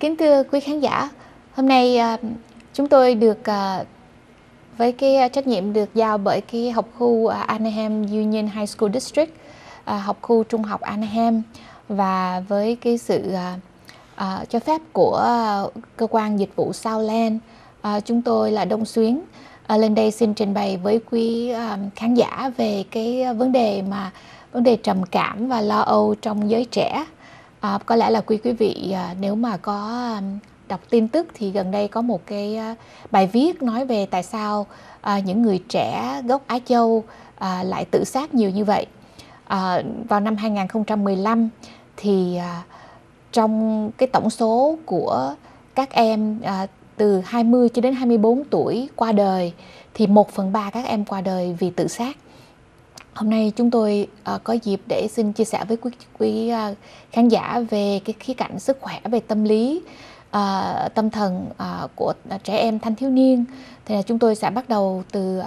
Kính thưa quý khán giả, hôm nay ờ, chúng tôi được ờ, với cái ờ, trách nhiệm được giao bởi cái học khu Anaheim Union High School District, học khu trung học Anaheim. Và với cái sự cho phép của cơ quan dịch vụ Southland, chúng tôi là Đông Xuyến. Lên đây xin trình bày với quý khán giả về cái vấn đề mà vấn đề trầm cảm và lo âu trong giới trẻ. À, có lẽ là quý quý vị à, nếu mà có đọc tin tức thì gần đây có một cái à, bài viết nói về tại sao à, những người trẻ gốc Á Châu à, lại tự sát nhiều như vậy. À, vào năm 2015 thì à, trong cái tổng số của các em à, từ 20 cho đến 24 tuổi qua đời thì 1 phần 3 các em qua đời vì tự sát. Hôm nay chúng tôi uh, có dịp để xin chia sẻ với quý, quý uh, khán giả về cái khía cạnh sức khỏe về tâm lý, uh, tâm thần uh, của trẻ em thanh thiếu niên. Thì là chúng tôi sẽ bắt đầu từ uh,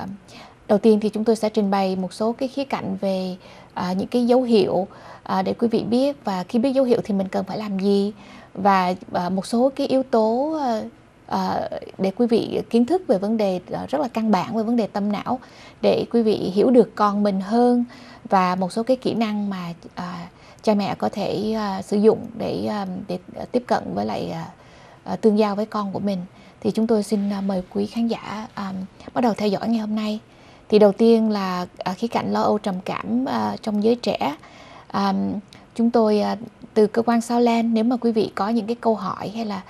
đầu tiên thì chúng tôi sẽ trình bày một số cái khía cạnh về uh, những cái dấu hiệu uh, để quý vị biết và khi biết dấu hiệu thì mình cần phải làm gì và uh, một số cái yếu tố uh, Ờ, để quý vị kiến thức về vấn đề ờ, rất là căn bản về vấn đề tâm não để quý vị hiểu được con mình hơn và một số cái kỹ năng mà ờ, cha mẹ có thể sử dụng để để tiếp cận với lại tương giao với con của mình. Thì chúng tôi xin mời quý khán giả bắt đầu theo dõi ngày hôm nay. Thì đầu tiên là khía cạnh lo âu trầm cảm trong giới trẻ. À, chúng tôi à, từ cơ quan sao len nếu mà quý vị có những cái câu hỏi hay là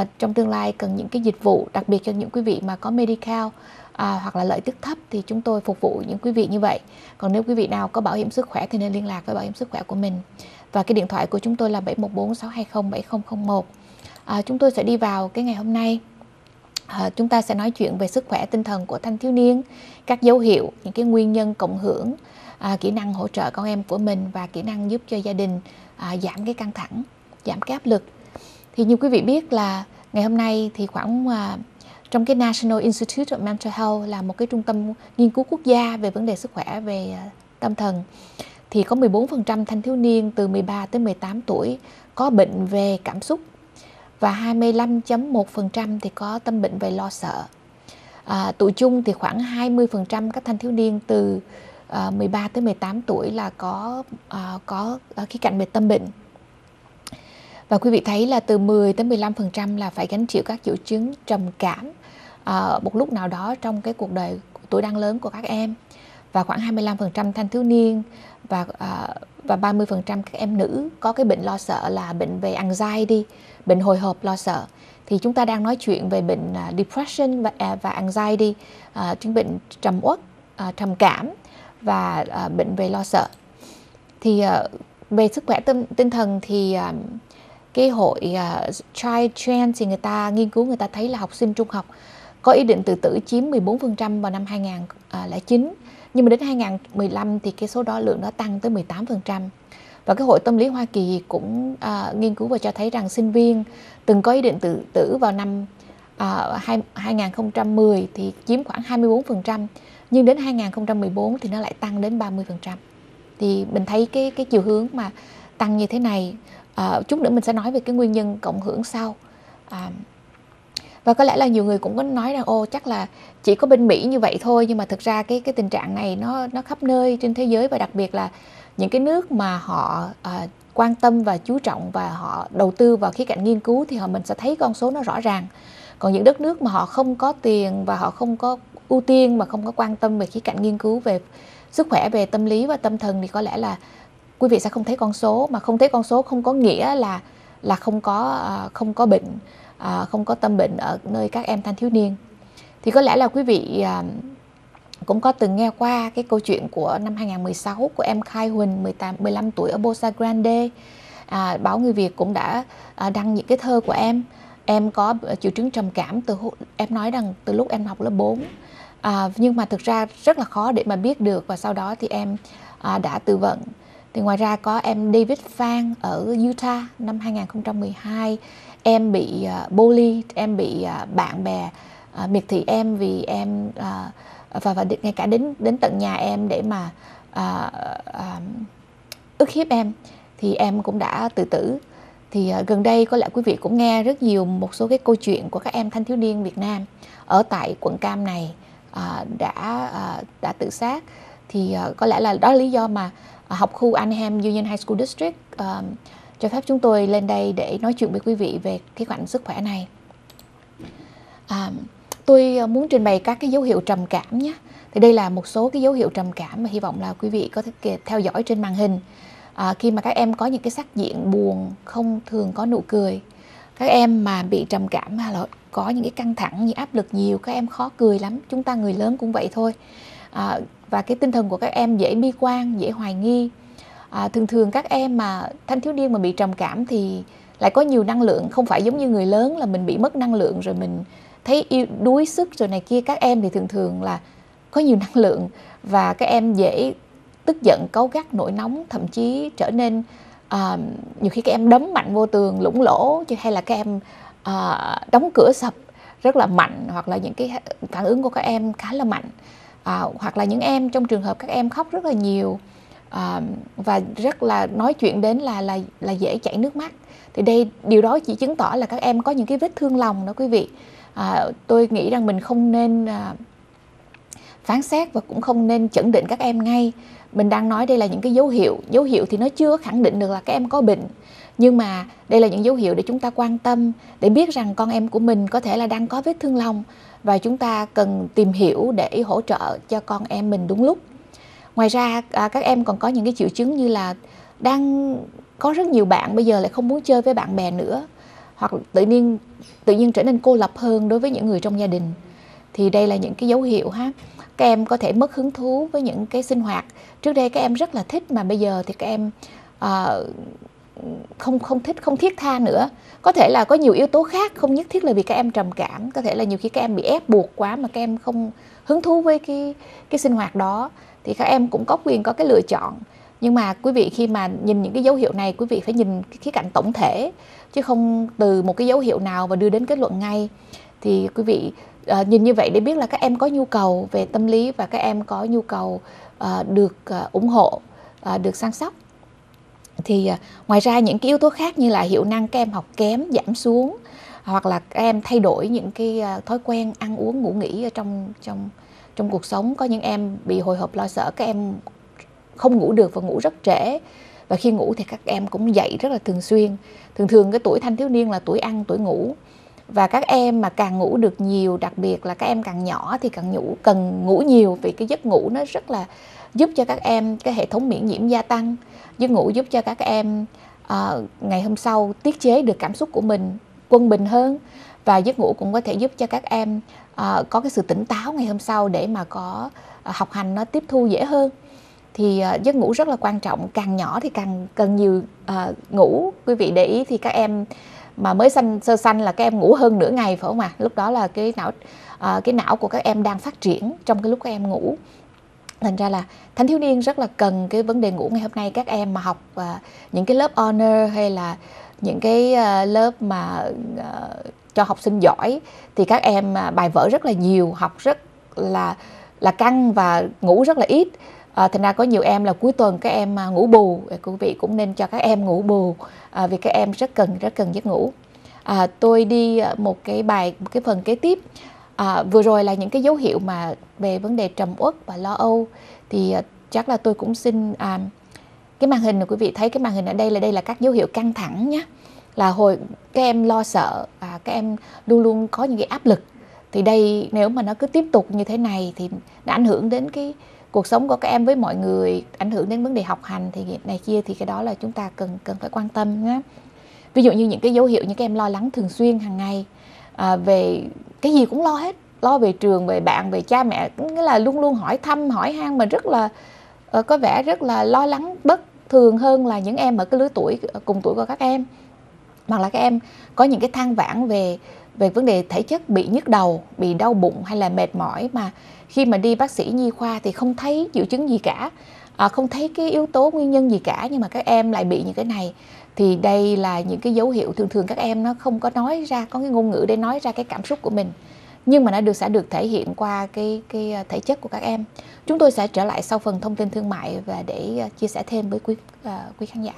uh, trong tương lai cần những cái dịch vụ đặc biệt cho những quý vị mà có medical à, hoặc là lợi tức thấp thì chúng tôi phục vụ những quý vị như vậy. Còn nếu quý vị nào có bảo hiểm sức khỏe thì nên liên lạc với bảo hiểm sức khỏe của mình. Và cái điện thoại của chúng tôi là 714 620 7001 à, chúng tôi sẽ đi vào cái ngày hôm nay à, chúng ta sẽ nói chuyện về sức khỏe tinh thần của thanh thiếu niên các dấu hiệu những cái nguyên nhân cộng hưởng à, kỹ năng hỗ trợ con em của mình và kỹ năng giúp cho gia đình à, giảm cái căng thẳng giảm cái áp lực. Thì như quý vị biết là ngày hôm nay thì khoảng à, trong cái National Institute of Mental Health là một cái trung tâm nghiên cứu quốc gia về vấn đề sức khỏe về à, tâm thần thì có 14% thanh thiếu niên từ 13 tới 18 tuổi có bệnh về cảm xúc và 25.1% thì có tâm bệnh về lo sợ. À, tuổi chung thì khoảng 20% các thanh thiếu niên từ à, 13 tới 18 tuổi là có à, có à, khía cạnh về tâm bệnh. Và quý vị thấy là từ 10 tới 15% là phải gánh chịu các triệu chứng trầm cảm à, một lúc nào đó trong cái cuộc đời tuổi đang lớn của các em và khoảng 25% thanh thiếu niên và uh, và 30% các em nữ có cái bệnh lo sợ là bệnh về anxiety, bệnh hồi hộp lo sợ. Thì chúng ta đang nói chuyện về bệnh à, depression và à, và anxiety, uh, chứng bệnh trầm uất, uh, trầm cảm và uh, bệnh về lo sợ. Thì uh, về sức khỏe tâm, tinh thần thì uh, cái hội uh, Child Trend thì người ta nghiên cứu người ta thấy là học sinh trung học có ý định tự tử chiếm 14% vào năm 2009 à, nhưng mà đến 2015 thì cái số đó lượng nó tăng tới 18% và cái hội tâm lý Hoa Kỳ cũng uh, nghiên cứu và cho thấy rằng sinh viên từng có ý định tự tử vào năm à, uh, 2010 thì chiếm khoảng 24% nhưng đến 2014 thì nó lại tăng đến 30% thì mình thấy cái cái chiều hướng mà tăng như thế này à, chút nữa mình sẽ nói về cái nguyên nhân cộng hưởng sau. À, và có lẽ là nhiều người cũng có nói rằng ô chắc là chỉ có bên Mỹ như vậy thôi. Nhưng mà thực ra cái cái tình trạng này nó nó khắp nơi trên thế giới và đặc biệt là những cái nước mà họ à, quan tâm và chú trọng và họ đầu tư vào khía cạnh nghiên cứu thì họ mình sẽ thấy con số nó rõ ràng. Còn những đất nước mà họ không có tiền và họ không có ưu tiên mà không có quan tâm về khía cạnh nghiên cứu về sức khỏe về tâm lý và tâm thần thì có lẽ là quý vị sẽ không thấy con số. Mà không thấy con số không có nghĩa là là không có ờ, không có bệnh à, không có tâm bệnh ở nơi các em thanh thiếu niên. Thì có lẽ là quý vị à, cũng có từng nghe qua cái câu chuyện của năm 2016 của em Khai Huỳnh 18 15 tuổi ở Bosa Grande. À, báo người Việt cũng đã à, đăng những cái thơ của em. Em có triệu chứng trầm cảm từ em nói rằng từ lúc em học lớp 4 à, nhưng mà thực ra rất là khó để mà biết được và sau đó thì em à, đã tự vận. Thì ngoài ra có em David Phan ở Utah năm 2012 em bị uh, bully em bị uh, bạn bè uh, miệt thị em vì em uh, và và ngay cả đến đến tận nhà em để mà uh, uh, ức hiếp em thì em cũng đã tự tử. Thì uh, gần đây có lẽ quý vị cũng nghe rất nhiều một số cái câu chuyện của các em thanh thiếu niên Việt Nam ở tại quận Cam này uh, đã uh, đã tự sát. Thì uh, có lẽ là đó là lý do mà uh, học khu Anaheim Union High School District uh, cho phép chúng tôi lên đây để nói chuyện với quý vị về cái khoản sức khỏe này. À, tôi ờ, muốn trình bày các cái dấu hiệu trầm cảm nhé. Thì đây là một số cái dấu hiệu trầm cảm mà hy vọng là quý vị có thể theo dõi trên màn hình. À, khi mà các em có những cái sắc diện buồn, không thường có nụ cười, các em mà bị trầm cảm hay là có những cái căng thẳng, những áp lực nhiều, các em khó cười lắm. Chúng ta người lớn cũng vậy thôi. À, và cái tinh thần của các em dễ bi quan, dễ hoài nghi. À, thường thường các em mà thanh thiếu niên mà bị trầm cảm thì lại có nhiều năng lượng, không phải giống như người lớn là mình bị mất năng lượng rồi mình thấy yêu đuối sức rồi này kia. Các em thì thường thường là có nhiều năng lượng và các em dễ tức giận cáu gắt nổi nóng thậm chí trở nên uh, nhiều khi các em đấm mạnh vô tường lũng lỗ chứ hay là các em uh, đóng cửa sập rất là mạnh hoặc là những cái phản ứng của các em khá là mạnh. Uh, hoặc là những em trong trường hợp các em khóc rất là nhiều à, và rất là nói chuyện đến là là là dễ chảy nước mắt. Thì đây điều đó chỉ chứng tỏ là các em có những cái vết thương lòng đó quý vị. À, tôi nghĩ rằng mình không nên à, phán xét và cũng không nên chẩn định các em ngay. Mình đang nói đây là những cái dấu hiệu. Dấu hiệu thì nó chưa khẳng định được là các em có bệnh. Nhưng mà đây là những dấu hiệu để chúng ta quan tâm để biết rằng con em của mình có thể là đang có vết thương lòng. Và chúng ta cần tìm hiểu để hỗ trợ cho con em mình đúng lúc ngoài ra à, các em còn có những cái triệu chứng như là đang có rất nhiều bạn bây giờ lại không muốn chơi với bạn bè nữa. Hoặc tự nhiên tự nhiên trở nên cô lập hơn đối với những người trong gia đình. Thì đây là những cái dấu hiệu ha. Các em có thể mất hứng thú với những cái sinh hoạt. Trước đây các em rất là thích mà bây giờ thì các em uh, không không thích không thiết tha nữa. Có thể là có nhiều yếu tố khác không nhất thiết là vì các em trầm cảm. Có thể là nhiều khi các em bị ép buộc quá mà các em không hứng thú với cái cái sinh hoạt đó thì các em cũng có quyền có cái lựa chọn. Nhưng mà quý vị khi mà nhìn những cái dấu hiệu này quý vị phải nhìn cái khía cạnh tổng thể chứ không từ một cái dấu hiệu nào và đưa đến kết luận ngay. Thì quý vị uh, nhìn như vậy để biết là các em có nhu cầu về tâm lý và các em có nhu cầu uh, được uh, ủng hộ uh, được săn sóc. Thì uh, ngoài ra những cái yếu tố khác như là hiệu năng các em học kém giảm xuống hoặc là các em thay đổi những cái à, thói quen ăn uống ngủ nghỉ ở trong trong trong cuộc sống. Có những em bị hồi hộp lo sợ các em không ngủ được và ngủ rất trễ. Và khi ngủ thì các em cũng dậy rất là thường xuyên. Thường thường cái tuổi thanh thiếu niên là tuổi ăn tuổi ngủ. Và các em mà càng ngủ được nhiều đặc biệt là các em càng nhỏ thì càng ngủ cần ngủ nhiều vì cái giấc ngủ nó rất là giúp cho các em cái hệ thống miễn nhiễm gia tăng giấc ngủ giúp cho các em uh, ngày hôm sau tiết chế được cảm xúc của mình quân bình hơn và giấc ngủ cũng có thể giúp cho các em uh, có cái sự tỉnh táo ngày hôm sau để mà có uh, học hành nó tiếp thu dễ hơn. Thì uh, giấc ngủ rất là quan trọng càng nhỏ thì càng cần nhiều uh, ngủ. Quý vị để ý thì các em mà mới sanh sơ sanh là các em ngủ hơn nửa ngày phải không ạ? Lúc đó là cái não uh, cái não của các em đang phát triển trong cái lúc các em ngủ. Thành ra là thanh thiếu niên rất là cần cái vấn đề ngủ ngày hôm nay. Các em mà học uh, những cái lớp honor hay là những cái ờ, lớp mà ờ, cho học sinh giỏi thì các em à, bài vở rất là nhiều học rất là là căng và ngủ rất là ít. À, thành ra có nhiều em là cuối tuần các em à, ngủ bù. Quý vị cũng nên cho các em ngủ bù à, vì các em rất cần rất cần giấc ngủ. À, tôi đi một cái bài một cái phần kế tiếp. À, vừa rồi là những cái dấu hiệu mà về vấn đề trầm uất và lo âu. Thì chắc là tôi cũng xin à, cái màn hình này quý vị thấy cái màn hình ở đây là đây là các dấu hiệu căng thẳng nhé là hồi các em lo sợ à, các em luôn luôn có những cái áp lực. Thì đây nếu mà nó cứ tiếp tục như thế này thì nó ảnh hưởng đến cái cuộc sống của các em với mọi người ảnh hưởng đến vấn đề học hành thì này kia thì cái đó là chúng ta cần cần phải quan tâm nhé ví dụ như những cái dấu hiệu như các em lo lắng thường xuyên hàng ngày à, về cái gì cũng lo hết. Lo về trường về bạn về cha mẹ nghĩa là luôn luôn hỏi thăm hỏi han mà rất là Ờ, có vẻ rất là lo lắng bất thường hơn là những em ở cái lứa tuổi ờ, cùng tuổi của các em. Hoặc là các em có những cái than vãn về về vấn đề thể chất bị nhức đầu bị đau bụng hay là mệt mỏi mà khi mà đi bác sĩ nhi khoa thì không thấy triệu chứng gì cả. À, không thấy cái yếu tố nguyên nhân gì cả nhưng mà các em lại bị những cái này. Thì đây là những cái dấu hiệu thường thường các em nó không có nói ra có cái ngôn ngữ để nói ra cái cảm xúc của mình nhưng mà nó được sẽ được thể hiện qua cái cái ờ, thể chất của các em. Chúng tôi sẽ trở lại sau phần thông tin thương mại và để ờ, chia sẻ thêm với quý uh, quý khán giả.